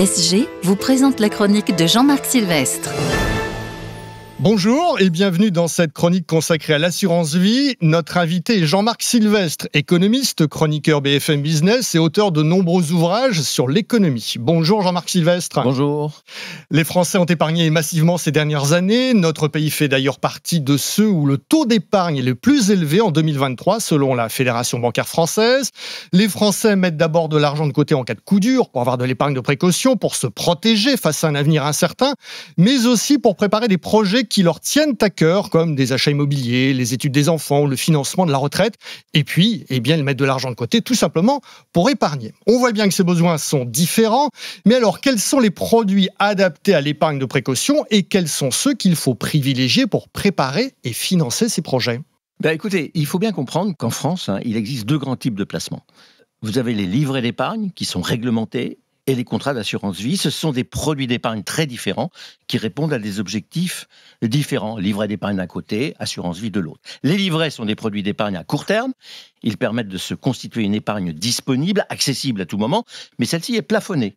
SG vous présente la chronique de Jean-Marc Sylvestre. Bonjour et bienvenue dans cette chronique consacrée à l'assurance vie. Notre invité est Jean-Marc Sylvestre, économiste, chroniqueur BFM Business et auteur de nombreux ouvrages sur l'économie. Bonjour Jean-Marc Sylvestre. Bonjour. Les Français ont épargné massivement ces dernières années. Notre pays fait d'ailleurs partie de ceux où le taux d'épargne est le plus élevé en 2023 selon la Fédération bancaire française. Les Français mettent d'abord de l'argent de côté en cas de coup dur pour avoir de l'épargne de précaution, pour se protéger face à un avenir incertain, mais aussi pour préparer des projets qui leur tiennent à cœur, comme des achats immobiliers, les études des enfants, le financement de la retraite, et puis, eh bien, ils mettent de l'argent de côté tout simplement pour épargner. On voit bien que ces besoins sont différents, mais alors quels sont les produits adaptés à l'épargne de précaution et quels sont ceux qu'il faut privilégier pour préparer et financer ces projets? Ben écoutez, il faut bien comprendre qu'en France, hein, il existe deux grands types de placements. Vous avez les livrets d'épargne qui sont réglementés et les contrats d'assurance vie. Ce sont des produits d'épargne très différents qui répondent à des objectifs différents. Livret d'épargne d'un côté, assurance vie de l'autre. Les livrets sont des produits d'épargne à court terme. Ils permettent de se constituer une épargne disponible, accessible à tout moment, mais celle-ci est plafonnée.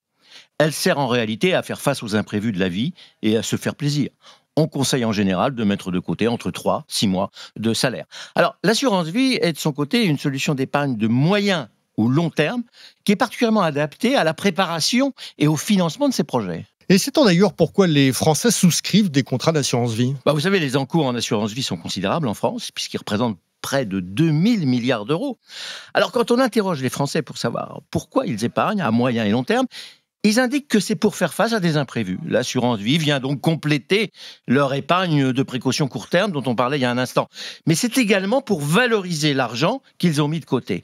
Elle sert en réalité à faire face aux imprévus de la vie et à se faire plaisir on conseille en général de mettre de côté entre 3 6 mois de salaire. Alors, l'assurance vie est de son côté une solution d'épargne de moyen ou long terme qui est particulièrement adapté à la préparation et au financement de ces projets. Et c'est d'ailleurs pourquoi les Français souscrivent des contrats d'assurance vie bah Vous savez, les encours en assurance vie sont considérables en France, puisqu'ils représentent près de 2000 milliards d'euros. Alors quand on interroge les Français pour savoir pourquoi ils épargnent à moyen et long terme, ils indiquent que c'est pour faire face à des imprévus. L'assurance vie vient donc compléter leur épargne de précaution court terme dont on parlait il y a un instant. Mais c'est également pour valoriser l'argent qu'ils ont mis de côté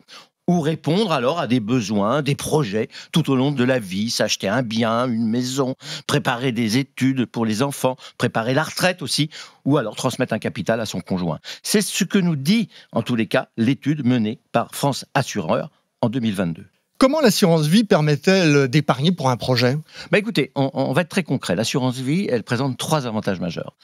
ou répondre alors à des besoins, des projets tout au long de la vie, s'acheter un bien, une maison, préparer des études pour les enfants, préparer la retraite aussi, ou alors transmettre un capital à son conjoint. C'est ce que nous dit, en tous les cas, l'étude menée par France Assureur en 2022. Comment l'assurance vie permet-elle d'épargner pour un projet? Bah Écoutez, on, on va être très concret. L'assurance vie, elle présente trois avantages majeurs.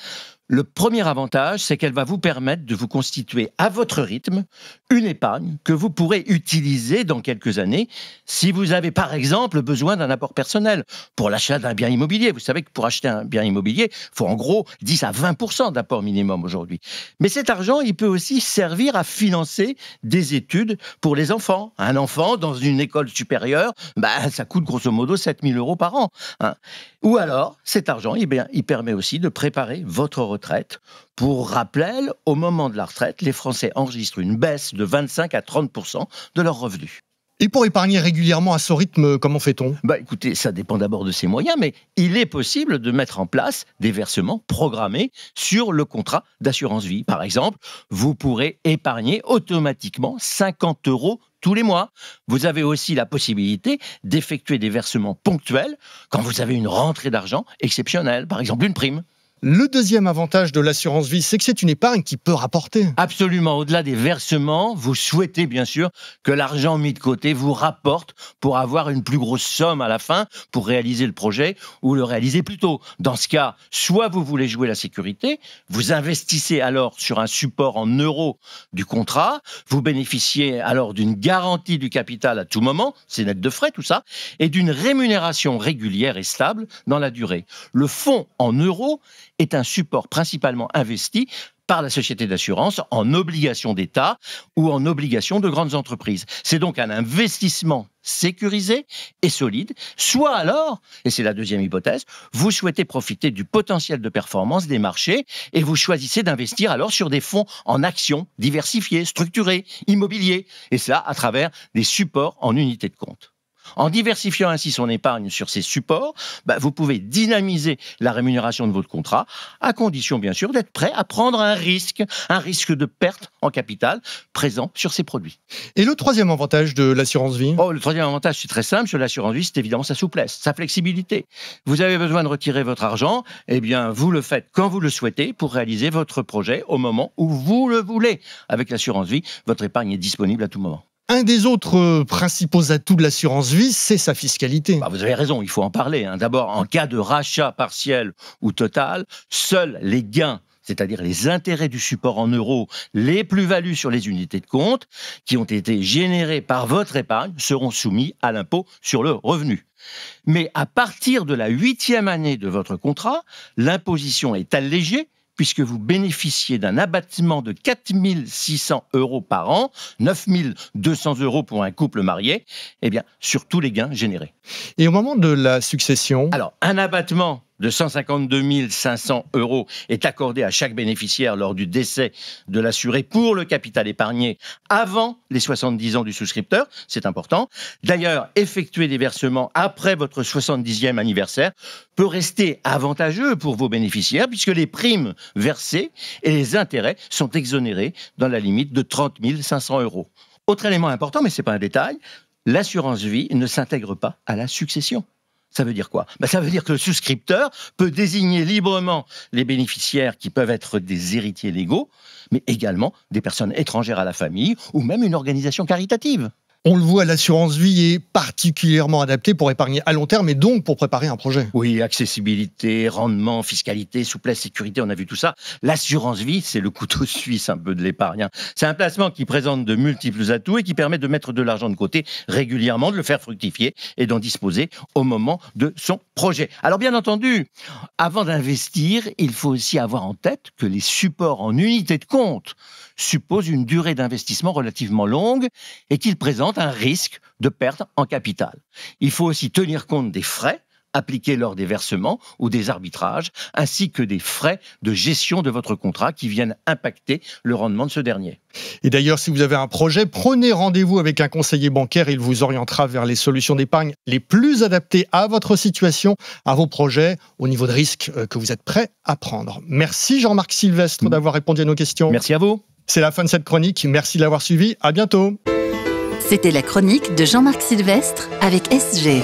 Le premier avantage, c'est qu'elle va vous permettre de vous constituer à votre rythme une épargne que vous pourrez utiliser dans quelques années si vous avez par exemple besoin d'un apport personnel pour l'achat d'un bien immobilier. Vous savez que pour acheter un bien immobilier, il faut en gros 10 à 20% d'apport minimum aujourd'hui. Mais cet argent, il peut aussi servir à financer des études pour les enfants. Un enfant dans une école supérieure, bah, ça coûte grosso modo 7000 euros par an. Hein. Ou alors, cet argent, eh bien, il permet aussi de préparer votre retraite. Pour rappel, au moment de la retraite, les Français enregistrent une baisse de 25 à 30 de leurs revenus. Et pour épargner régulièrement à ce rythme, comment fait-on? Bah écoutez, ça dépend d'abord de ses moyens, mais il est possible de mettre en place des versements programmés sur le contrat d'assurance vie. Par exemple, vous pourrez épargner automatiquement 50 euros tous les mois. Vous avez aussi la possibilité d'effectuer des versements ponctuels quand vous avez une rentrée d'argent exceptionnelle, par exemple une prime. Le deuxième avantage de l'assurance vie, c'est que c'est une épargne qui peut rapporter. Absolument. Au-delà des versements, vous souhaitez bien sûr que l'argent mis de côté vous rapporte pour avoir une plus grosse somme à la fin pour réaliser le projet ou le réaliser plus tôt. Dans ce cas, soit vous voulez jouer la sécurité, vous investissez alors sur un support en euros du contrat, vous bénéficiez alors d'une garantie du capital à tout moment, c'est net de frais tout ça, et d'une rémunération régulière et stable dans la durée. Le fonds en euros est un support principalement investi par la société d'assurance en obligation d'État ou en obligation de grandes entreprises. C'est donc un investissement sécurisé et solide, soit alors, et c'est la deuxième hypothèse, vous souhaitez profiter du potentiel de performance des marchés et vous choisissez d'investir alors sur des fonds en actions diversifiés, structurés, immobiliers, et cela à travers des supports en unités de compte. En diversifiant ainsi son épargne sur ces supports, bah, vous pouvez dynamiser la rémunération de votre contrat, à condition bien sûr d'être prêt à prendre un risque, un risque de perte en capital présent sur ces produits. Et le troisième avantage de l'assurance vie? Oh, Le troisième avantage, c'est très simple sur l'assurance vie, c'est évidemment sa souplesse, sa flexibilité. Vous avez besoin de retirer votre argent, eh bien vous le faites quand vous le souhaitez pour réaliser votre projet au moment où vous le voulez. Avec l'assurance vie, votre épargne est disponible à tout moment. Un des autres euh, principaux atouts de l'assurance vie, c'est sa fiscalité. Bah, vous avez raison, il faut en parler. Hein. D'abord, en cas de rachat partiel ou total, seuls les gains c'est-à-dire les intérêts du support en euros, les plus-values sur les unités de compte qui ont été générées par votre épargne seront soumis à l'impôt sur le revenu. Mais à partir de la huitième année de votre contrat, l'imposition est allégée puisque vous bénéficiez d'un abattement de 4 600 euros par an, 9 200 euros pour un couple marié, eh bien, sur tous les gains générés. Et au moment de la succession? Alors, un abattement de 152 500 euros est accordé à chaque bénéficiaire lors du décès de l'assuré pour le capital épargné avant les 70 ans du souscripteur. C'est important. D'ailleurs, effectuer des versements après votre 70e anniversaire peut rester avantageux pour vos bénéficiaires puisque les primes versées et les intérêts sont exonérés dans la limite de 30 500 euros. Autre élément important, mais ce n'est pas un détail, l'assurance vie ne s'intègre pas à la succession. Ça veut dire quoi? Ben, Ça veut dire que le souscripteur peut désigner librement les bénéficiaires qui peuvent être des héritiers légaux, mais également des personnes étrangères à la famille ou même une organisation caritative. On le voit, l'assurance vie est particulièrement adaptée pour épargner à long terme et donc pour préparer un projet. Oui, accessibilité, rendement, fiscalité, souplesse, sécurité, on a vu tout ça. L'assurance vie, c'est le couteau suisse un peu de l'épargne. Hein. C'est un placement qui présente de multiples atouts et qui permet de mettre de l'argent de côté régulièrement, de le faire fructifier et d'en disposer au moment de son projet. Alors bien entendu, avant d'investir, il faut aussi avoir en tête que les supports en unité de compte supposent une durée d'investissement relativement longue et qu'ils présentent un risque de perte en capital. Il faut aussi tenir compte des frais appliqués lors des versements ou des arbitrages, ainsi que des frais de gestion de votre contrat qui viennent impacter le rendement de ce dernier. Et d'ailleurs, si vous avez un projet, prenez rendez-vous avec un conseiller bancaire. Il vous orientera vers les solutions d'épargne les plus adaptées à votre situation, à vos projets, au niveau de risque euh, que vous êtes prêt à prendre. Merci Jean-Marc Sylvestre d'avoir répondu à nos questions. Merci à vous. C'est la fin de cette chronique. Merci de l'avoir suivi. À bientôt. C'était la chronique de Jean-Marc Sylvestre avec SG.